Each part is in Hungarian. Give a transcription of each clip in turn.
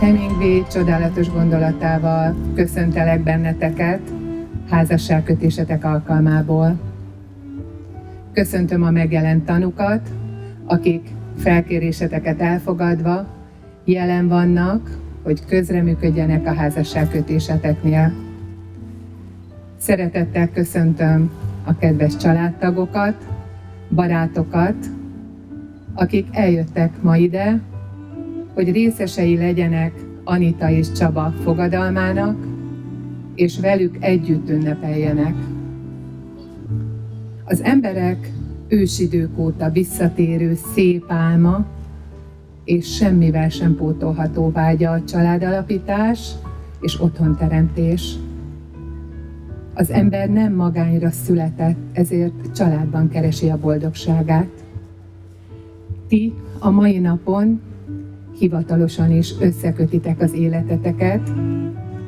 Hemingway csodálatos gondolatával köszöntelek benneteket házasságkötésetek alkalmából. Köszöntöm a megjelent tanukat, akik felkéréseteket elfogadva jelen vannak, hogy közreműködjenek a házasságkötéseteknél. Szeretettel köszöntöm a kedves családtagokat, barátokat, akik eljöttek ma ide, hogy részesei legyenek Anita és Csaba fogadalmának, és velük együtt ünnepeljenek. Az emberek ősidők óta visszatérő szép álma, és semmivel sem pótolható vágya a családalapítás és otthonteremtés. Az ember nem magányra született, ezért családban keresi a boldogságát. Ti a mai napon hivatalosan is összekötitek az életeteket,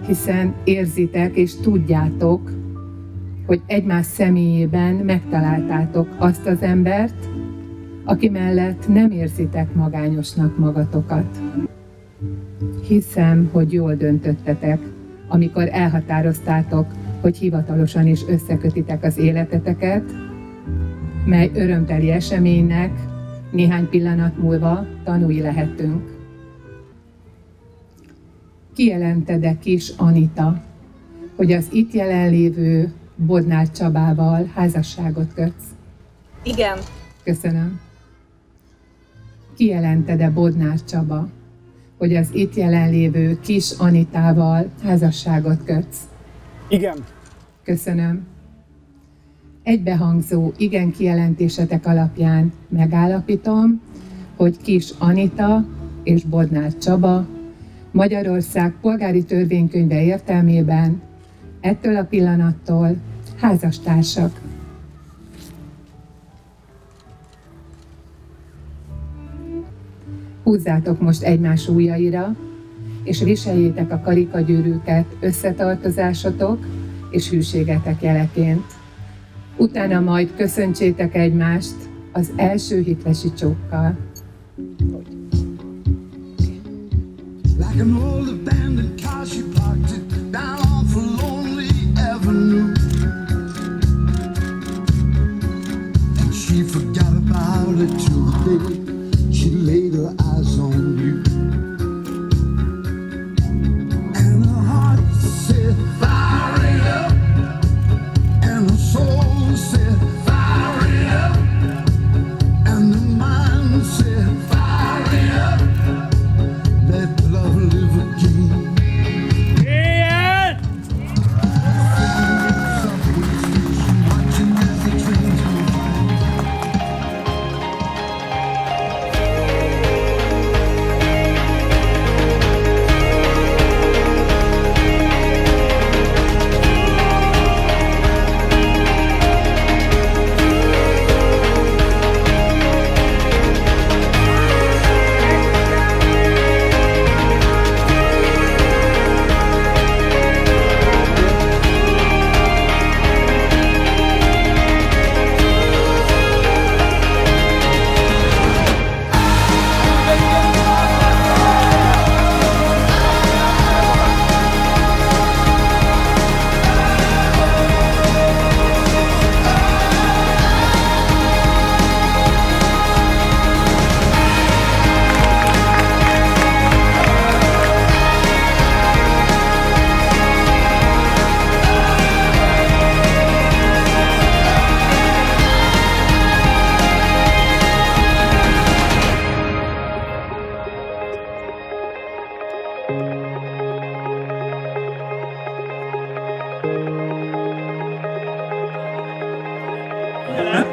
hiszen érzitek és tudjátok, hogy egymás személyében megtaláltátok azt az embert, aki mellett nem érzitek magányosnak magatokat. Hiszem, hogy jól döntöttetek, amikor elhatároztátok, hogy hivatalosan is összekötitek az életeteket, mely örömteli eseménynek néhány pillanat múlva tanúi lehetünk. Kijelentede kis Anita, hogy az itt jelenlévő Bodnár Csabával házasságot kötsz? Igen. Köszönöm. Kijelentede Bodnár Csaba, hogy az itt jelenlévő kis Anitával házasságot kötsz? Igen. Köszönöm. Egybehangzó igen kijelentésetek alapján megállapítom, hogy kis Anita és Bodnár Csaba Magyarország polgári törvénykönyve értelmében ettől a pillanattól házastársak. Húzzátok most egymás ujjaira, és viseljétek a karikagyűrűket összetartozásotok és hűségetek jeleként. Utána majd köszöntsétek egymást az első hitvesi csókkal. Laid her eyes on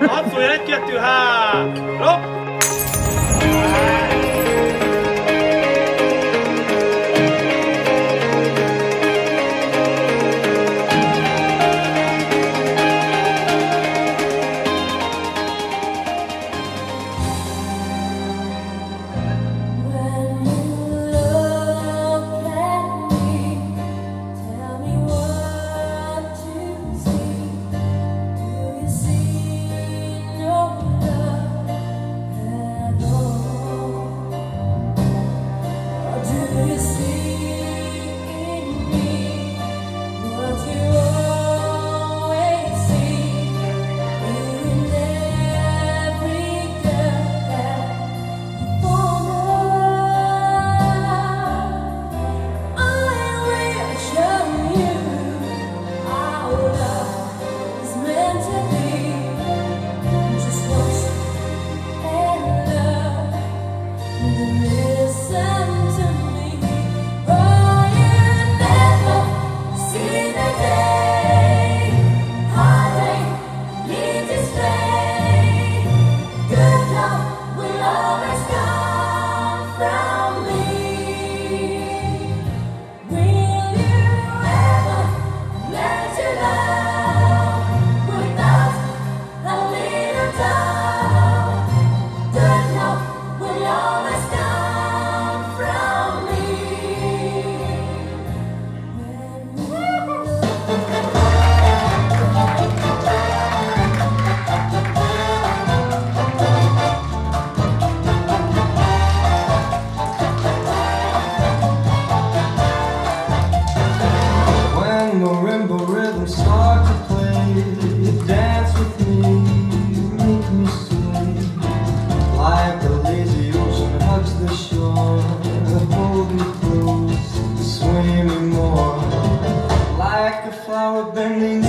Hadd szóljon egy, kettő, há! anymore. Like a flower bending